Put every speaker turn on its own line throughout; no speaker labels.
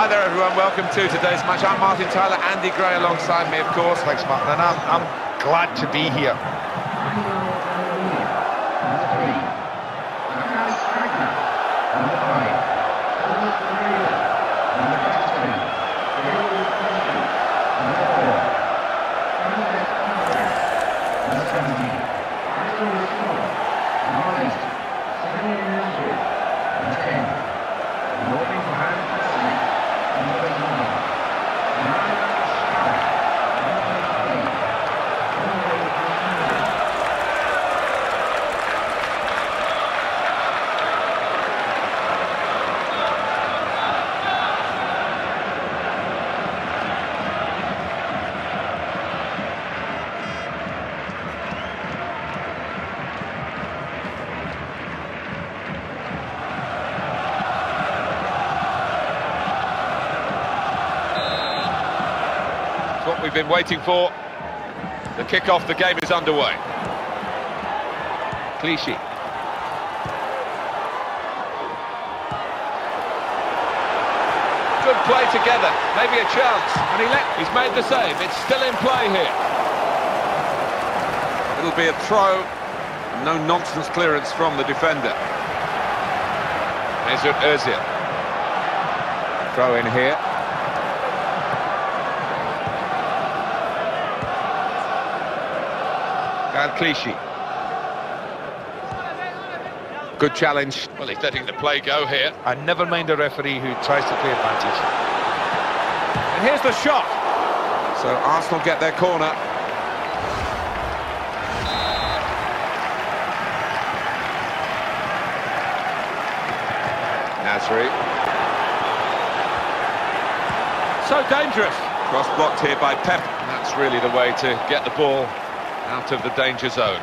Hi there, everyone. Welcome to today's match. I'm Martin Tyler, Andy Gray alongside me, of course.
Thanks, Martin. And I'm, I'm glad to be here.
We've been waiting for. The kick-off, the game is underway. Clichy. Good play together, maybe a chance, and he let, he's made the save. It's still in play here. It'll be a throw, no nonsense clearance from the defender. Mesut Ozil. Throw in here. Gael Clichy. Good challenge. Well, he's letting the play go here.
And never mind a referee who tries to play advantage.
And here's the shot. So Arsenal get their corner. Nasri. So dangerous. Cross blocked here by Pep. That's really the way to get the ball out of the danger zone.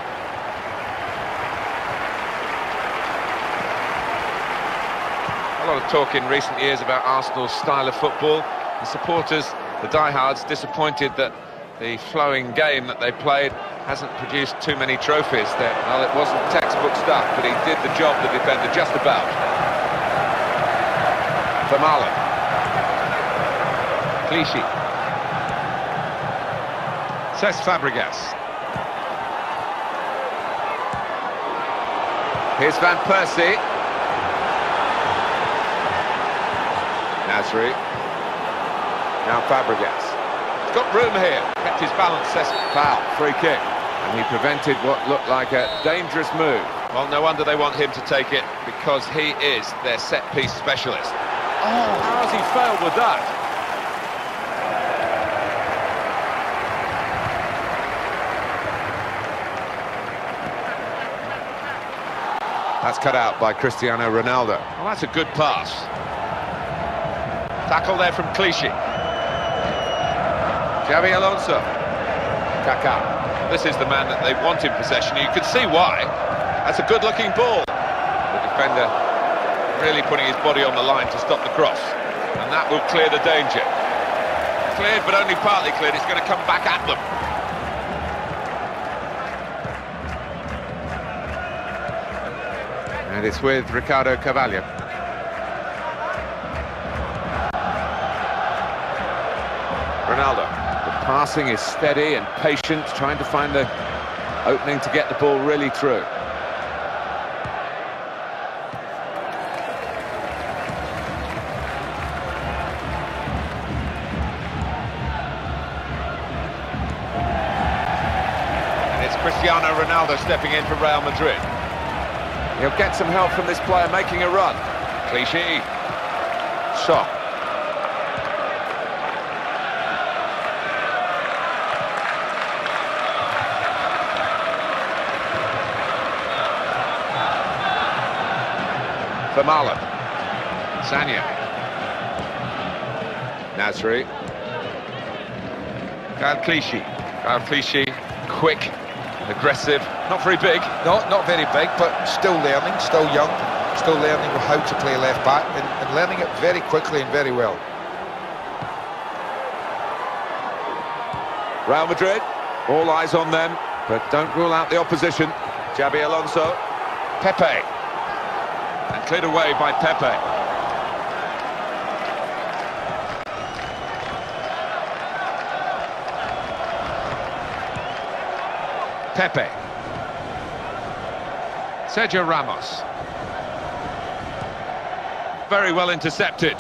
A lot of talk in recent years about Arsenal's style of football. The supporters, the diehards, disappointed that the flowing game that they played hasn't produced too many trophies. There, well, it wasn't textbook stuff, but he did the job, the defender, just about. Vermaelen. Clichy. Cesc Fabregas. Here's Van Persie. Nasri. Now Fabregas. He's got room here. Kept his balance. Cesc foul. Free kick. And he prevented what looked like a dangerous move. Well, no wonder they want him to take it because he is their set-piece specialist. Oh, how has he failed with that? That's cut out by Cristiano Ronaldo. Well, that's a good pass. Tackle there from Clichy. Xabi Alonso. Kaká. This is the man that they want in possession. You can see why. That's a good-looking ball. The defender really putting his body on the line to stop the cross. And that will clear the danger. Cleared, but only partly cleared. It's going to come back at them. And it's with Ricardo Carvalho. Ronaldo. The passing is steady and patient, trying to find the opening to get the ball really through. And it's Cristiano Ronaldo stepping in for Real Madrid. He'll get some help from this player making a run. Clichy. Shot. Vermaelen. Sagna. Nasri. Gael Clichy. Gael Clichy, quick, aggressive, not very big.
Not, not very big, but still learning, still young, still learning how to play left back and, and learning it very quickly and very well.
Real Madrid, all eyes on them, but don't rule out the opposition. Xabi Alonso, Pepe, and cleared away by Pepe. Pepe. Sergio Ramos. Very well intercepted.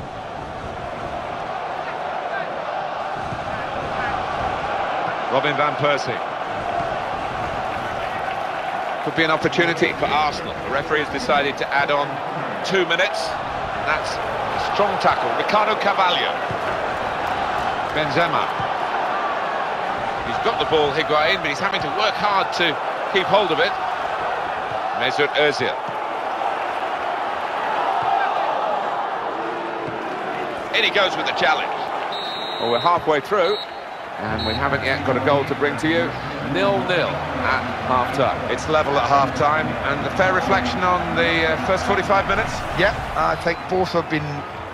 Robin Van Persie. Could be an opportunity for Arsenal. The referee has decided to add on two minutes. That's a strong tackle. Ricardo Carvalho. Benzema. Got the ball, Higuain, but he's having to work hard to keep hold of it. Mesut Ozil. In he goes with the challenge. Well, we're halfway through, and we haven't yet got a goal to bring to you. Nil-nil at half-time. It's level at half-time, and a fair reflection on the uh, first 45 minutes.
Yeah, I think both have been,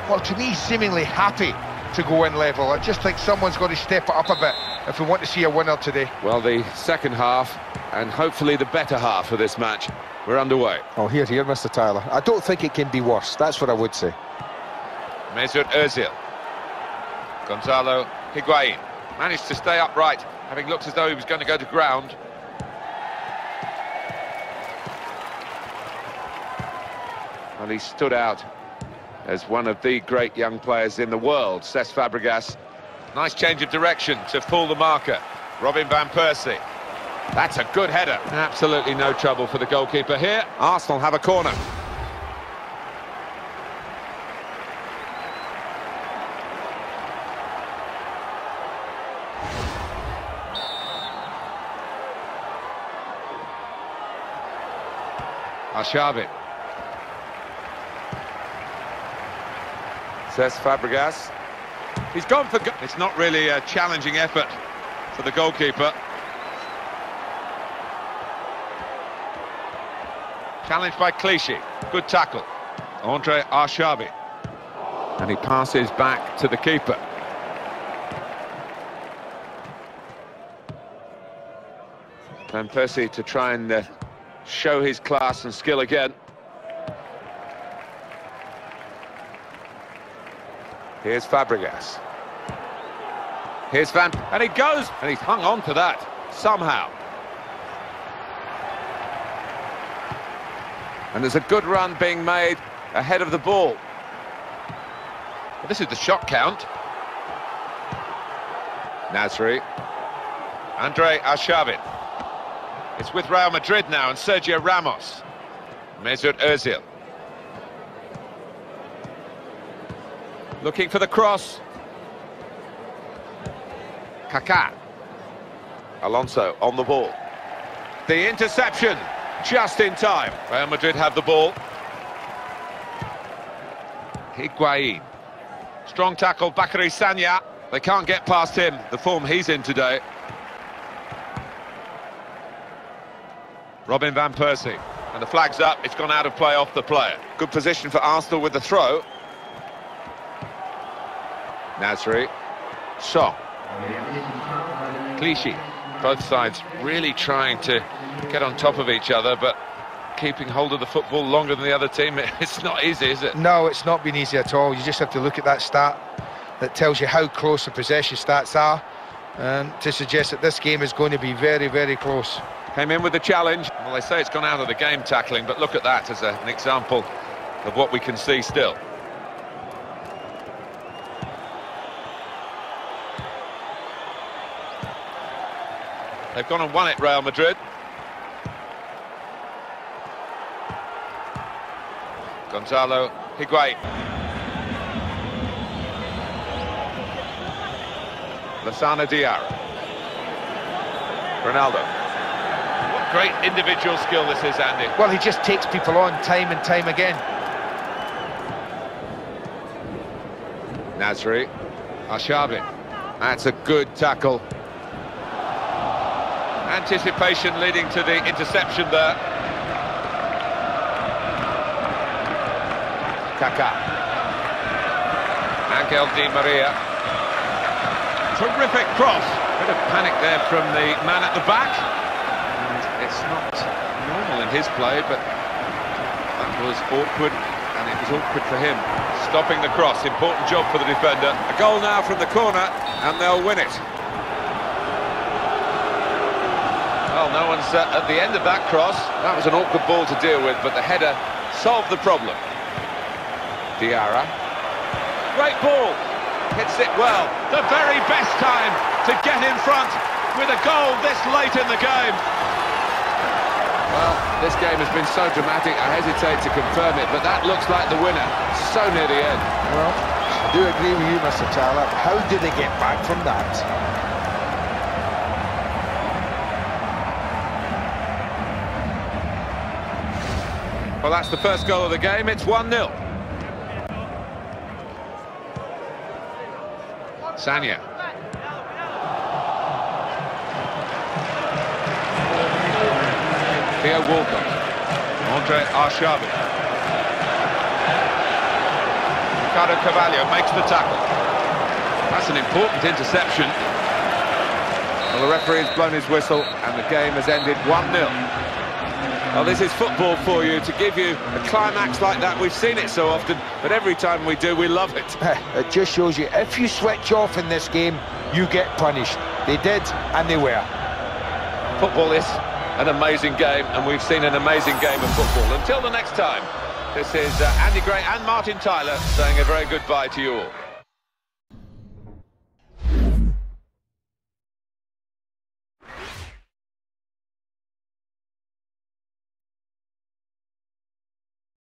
well, to me, seemingly happy to go in level. I just think someone's got to step it up a bit if we want to see a winner today.
Well, the second half, and hopefully the better half of this match, we're underway.
Oh, here, here, Mr Tyler. I don't think it can be worse. That's what I would say.
Mesut Ozil. Gonzalo Higuain managed to stay upright, having looked as though he was going to go to ground. Well, he stood out as one of the great young players in the world, Cesc Fabregas. Nice change of direction to pull the marker. Robin Van Persie. That's a good header. Absolutely no trouble for the goalkeeper here. Arsenal have a corner. Arshavin. Cesc Fabregas. He's gone for... It's not really a challenging effort for the goalkeeper. Challenged by Clichy. Good tackle. Andre Arshavin. And he passes back to the keeper. Van Persie to try and uh, show his class and skill again. Here's Fabregas. Here's Van... And he goes! And he's hung on to that, somehow. And there's a good run being made ahead of the ball. Well, this is the shot count. Nasri. Andre Arshavin. It's with Real Madrid now and Sergio Ramos. Mesut Ozil. Looking for the cross. Kaká. Alonso on the ball. The interception, just in time. Real Madrid have the ball. Higuain. Strong tackle, Bacary Sagna. They can't get past him, the form he's in today. Robin Van Persie. And the flag's up, it's gone out of play off the player. Good position for Arsenal with the throw. Nasri. Song. Clichy. Both sides really trying to get on top of each other, but keeping hold of the football longer than the other team, it's not easy, is it?
No, it's not been easy at all. You just have to look at that stat that tells you how close the possession stats are and to suggest that this game is going to be very, very close.
Came in with the challenge. Well, they say it's gone out of the game tackling, but look at that as a, an example of what we can see still. They've gone and won it, Real Madrid. Gonzalo Higuain. Lassana Diarra. Ronaldo. What great individual skill this is, Andy.
Well, he just takes people on time and time again.
Nasri. Arshavin. That's a good tackle. Anticipation leading to the interception there. Kaká. Angel Di Maria. Terrific cross. Bit of panic there from the man at the back. And it's not normal in his play, but that was awkward, and it was awkward for him. Stopping the cross, important job for the defender. A goal now from the corner, and they'll win it. Well, no one's uh, at the end of that cross. That was an awkward ball to deal with, but the header solved the problem. Diarra. Great ball. Hits it well. The very best time to get in front with a goal this late in the game. Well, this game has been so dramatic, I hesitate to confirm it, but that looks like the winner. So near the end.
Well, I do agree with you, Mr. Tyler. How did they get back from that?
Well, that's the first goal of the game. It's 1-0. Sagna. Theo Walcott. Andre Arshavin. Ricardo Carvalho makes the tackle. That's an important interception. Well, the referee has blown his whistle and the game has ended 1-0. Well, this is football for you, to give you a climax like that. We've seen it so often, but every time we do, we love it.
it just shows you, if you switch off in this game, you get punished. They did, and they were.
Football is an amazing game, and we've seen an amazing game of football. Until the next time, this is uh, Andy Gray and Martin Tyler saying a very goodbye to you all.